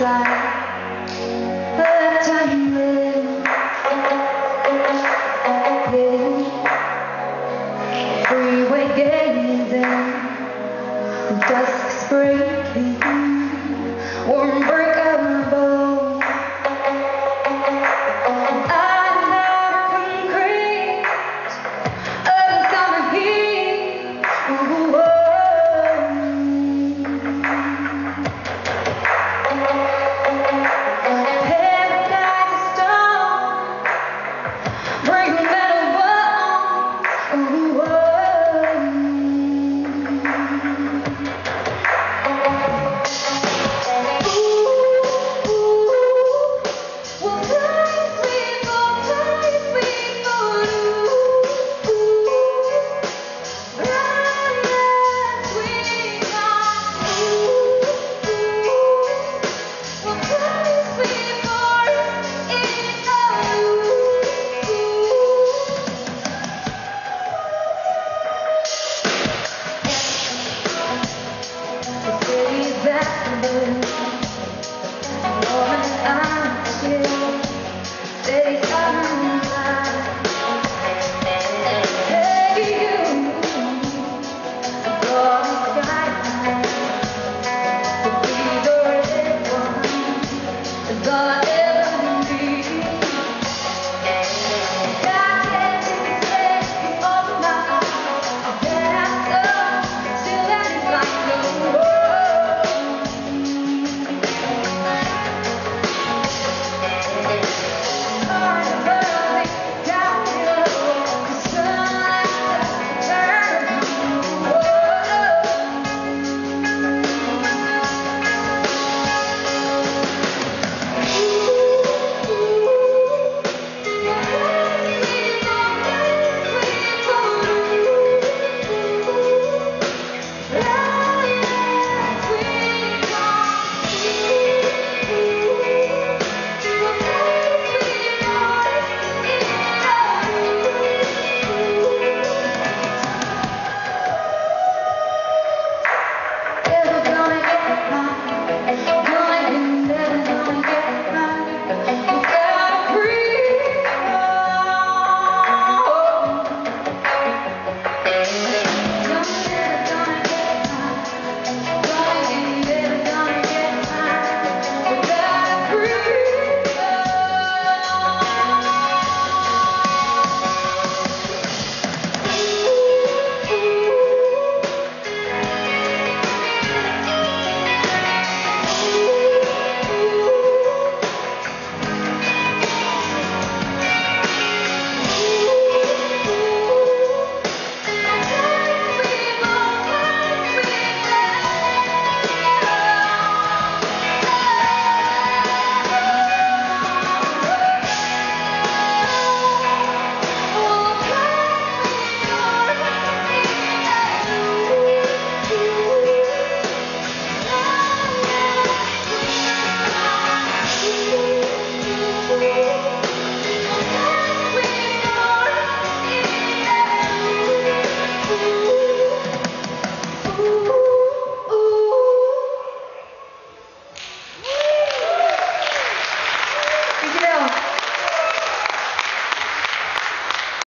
fly, but I'm live, gazing, dusk's breaking, warm break.